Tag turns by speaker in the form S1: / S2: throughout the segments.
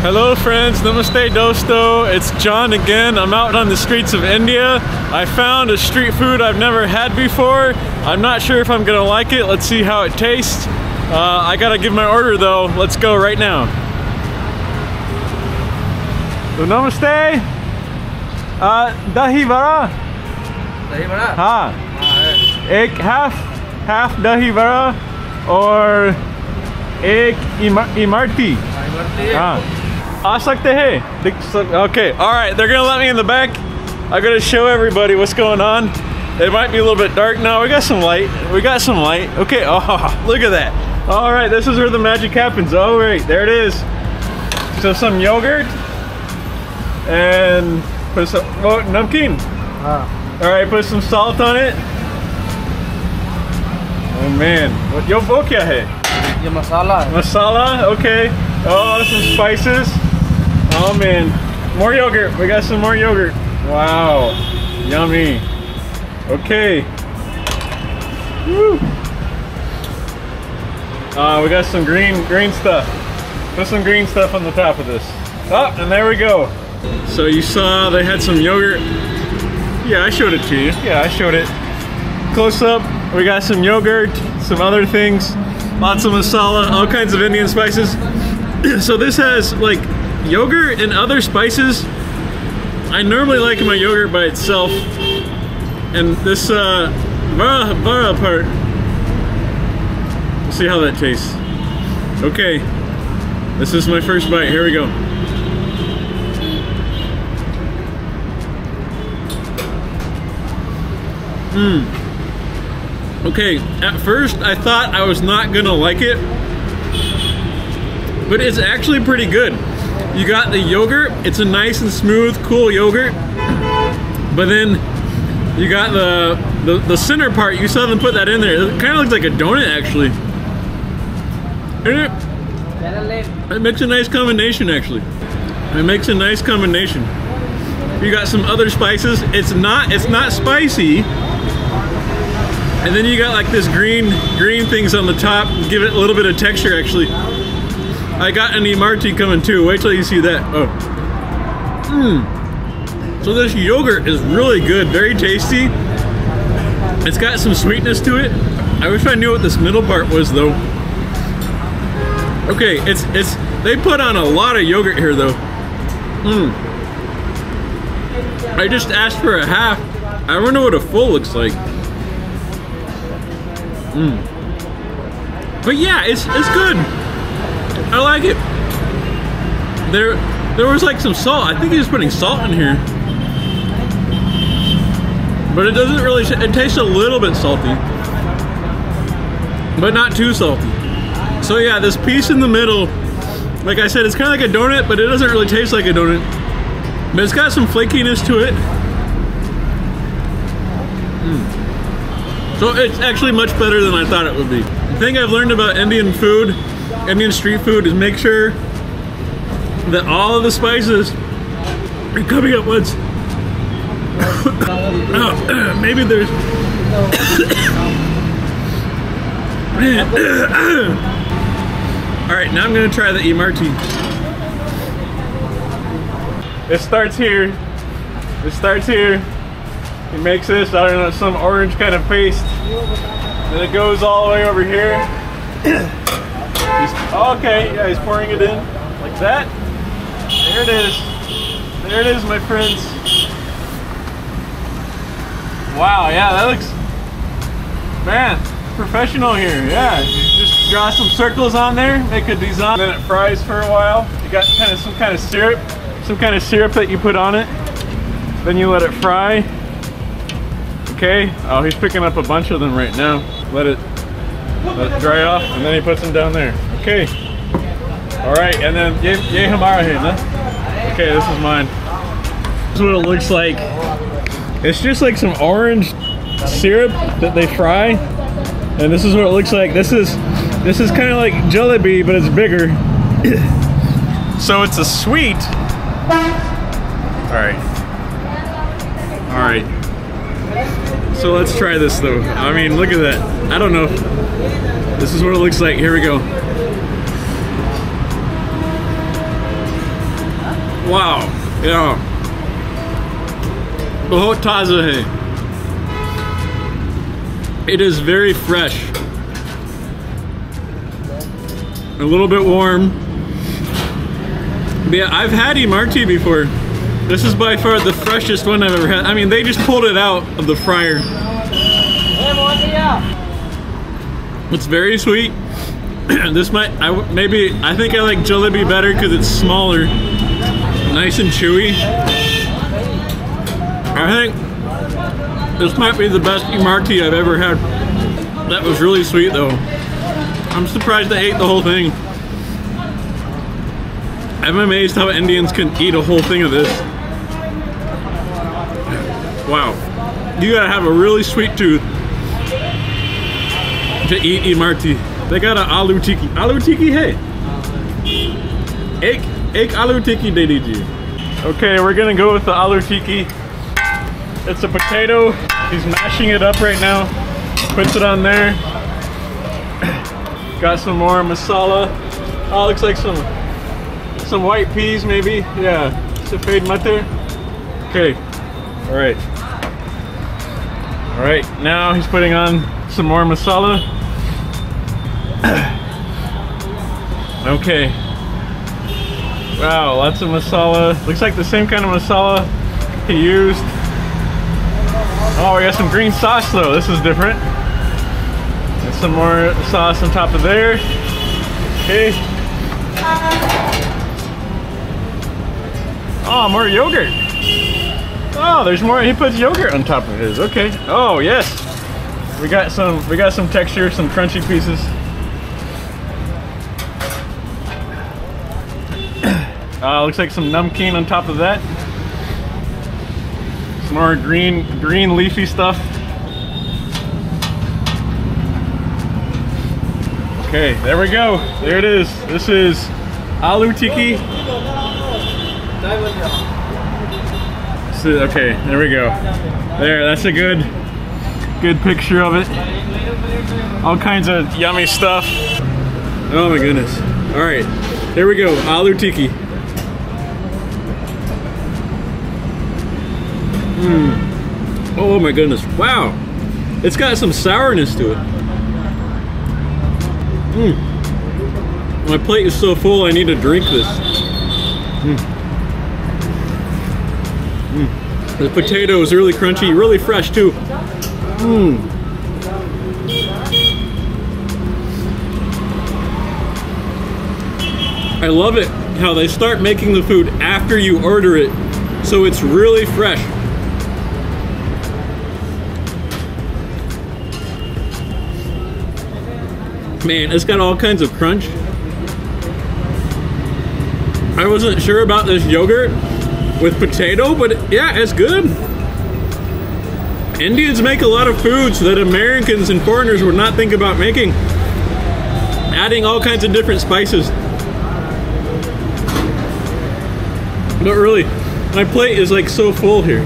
S1: Hello friends, namaste dosto. It's John again. I'm out on the streets of India. I found a street food I've never had before. I'm not sure if I'm gonna like it. Let's see how it tastes. Uh, I gotta give my order though. Let's go right now. So namaste. Uh, dahi vada.
S2: Dahi vada?
S1: हाँ.
S2: Ah,
S1: ek half, half dahi vada or ek imarti. Imarti.
S2: हाँ.
S1: आ सकते हैं okay all right they're gonna let me in the back. I'm gonna show everybody what's going on. It might be a little bit dark. Now we got some light. We got some light. Okay oh look at that. All right this is where the magic happens. Oh, all right there it is. So some yogurt and put some oh, namkeen
S2: wow. Ah.
S1: all right put some salt on it. Oh man. What yo bo kya hai?
S2: Ye masala
S1: masala okay. Oh, some spices. Oh man, more yogurt. We got some more yogurt. Wow, yummy. Okay. Woo. Uh, we got some green green stuff. Put some green stuff on the top of this. Oh, and there we go. So you saw they had some yogurt. Yeah, I showed it to you. Yeah, I showed it. Close up, we got some yogurt, some other things, lots of masala, all kinds of Indian spices. so this has like yogurt and other spices. I normally like my yogurt by itself. And this uh vada, vada part. Let's see how that tastes. Okay. This is my first bite. Here we go. Mmm. Okay, at first I thought I was not gonna like it, but it's actually pretty good. You got the yogurt, it's a nice and smooth, cool yogurt, but then you got the the, the center part, you saw them put that in there. It kind of looks like a donut actually. And it, it makes a nice combination actually. It makes a nice combination. You got some other spices. It's not it's not spicy. And then you got like this green green things on the top, give it a little bit of texture actually. I got an Imarti coming too. Wait till you see that. Oh. Mmm. So this yogurt is really good, very tasty. It's got some sweetness to it. I wish I knew what this middle part was though. Okay, it's it's they put on a lot of yogurt here though. Mmm. I just asked for a half. I wonder what a full looks like. Mmm. But yeah, it's it's good. I like it. There there was like some salt. I think he was putting salt in here. But it doesn't really it tastes a little bit salty. But not too salty. So yeah, this piece in the middle, like I said, it's kind of like a donut, but it doesn't really taste like a donut. But it's got some flakiness to it. Mm. So it's actually much better than I thought it would be. The thing I've learned about Indian food, Indian street food, is make sure that all of the spices are coming at once. Oh, maybe there's. all right, now I'm gonna try the Imarti. It starts here. It starts here. He makes this, I don't know, some orange kind of paste. Then it goes all the way over here. He's, okay, yeah, he's pouring it in like that. There it is. There it is, my friends. Wow, yeah, that looks, man, professional here. Yeah, you just draw some circles on there, make a design, then it fries for a while. You got kind of some kind of syrup, some kind of syrup that you put on it. Then you let it fry. Okay. Oh, he's picking up a bunch of them right now. Let it let it dry off, and then he puts them down there. Okay. All right, and then ye ye hamara here? Okay, this is mine. This is what it looks like. It's just like some orange syrup that they fry, and this is what it looks like. This is this is kind of like jalebi, but it's bigger. so it's a sweet. All right. All right. So let's try this though. I mean, look at that. I don't know. This is what it looks like. Here we go. Wow. Yeah. Bahut taza hai. It is very fresh. A little bit warm. But yeah, I've had Imarti before. This is by far the freshest one I've ever had. I mean, they just pulled it out of the fryer. It's very sweet. this might, I maybe, I think I like jalebi better because it's smaller, nice and chewy. I think this might be the best Imarti I've ever had. That was really sweet though. I'm surprised I ate the whole thing. I'm amazed how Indians can eat a whole thing of this. Wow. You gotta have a really sweet tooth to eat Imarti. They got an aloo tikki. Aloo tikki, hey. Egg, aloo tikki de diji. Okay, we're gonna go with the aloo tikki. It's a potato. He's mashing it up right now. Puts it on there. Got some more masala. Oh, looks like some some white peas, maybe. Yeah, safed matar. Okay. All right. All right. Now he's putting on some more masala. okay. Wow, lots of masala. Looks like the same kind of masala he used. Oh, we got some green sauce though. This is different. And some more sauce on top of there. Okay. Oh, more yogurt. Oh, there's more. He puts yogurt on top of his. Okay. Oh, yes. We got some. We got some texture, some crunchy pieces. Uh, looks like some namkeen on top of that. Some more green, green leafy stuff. Okay, there we go. There it is. This is Aloo tikki. Okay, there we go. There, that's a good, good picture of it. All kinds of yummy stuff. Oh my goodness. All right, here we go. Aloo tikki. Mm. Oh my goodness. Wow. It's got some sourness to it. Mm. My plate is so full I need to drink this. Mm. The potato is really crunchy, really fresh too. Mm. I love it how they start making the food after you order it, so it's really fresh. Man, it's got all kinds of crunch. I wasn't sure about this yogurt with potato, but yeah, it's good. Indians make a lot of foods that Americans and foreigners would not think about making. Adding all kinds of different spices. But really, my plate is like so full here.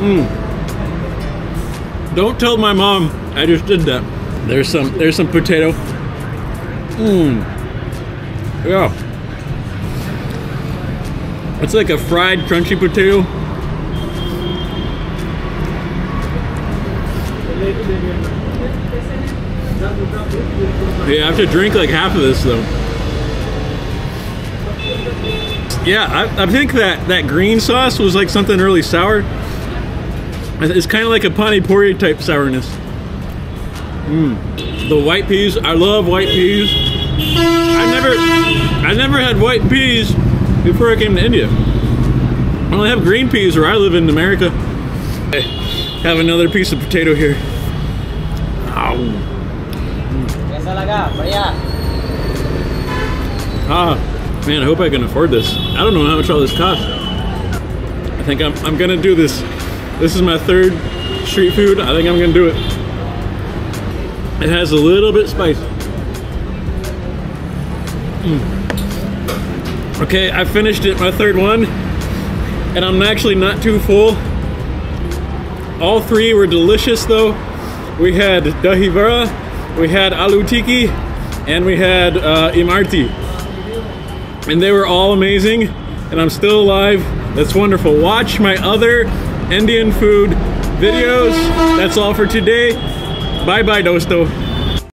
S1: Mmm. Don't tell my mom I just did that. There's some there's some potato. Mmm. Yeah. It's like a fried crunchy potato. Yeah, I have to drink like half of this though. Yeah, I, I think that that green sauce was like something really sour. It's kind of like a pani puri type sourness. Mm. The white peas, I love white peas. I never, I never had white peas before I came to India. I only have green peas where I live in America. I have another piece of potato here. Ow. Ah, man, I hope I can afford this. I don't know how much all this costs. I think I'm, I'm gonna do this. This is my third street food. I think I'm gonna do it. It has a little bit spicy. Mm. Okay, I finished it, my third one, and I'm actually not too full. All three were delicious though. We had dahi vada, we had aloo tikki, and we had uh, imarti. and they were all amazing and I'm still alive. That's wonderful. Watch my other Indian food videos. That's all for today. Bye bye, Dosto.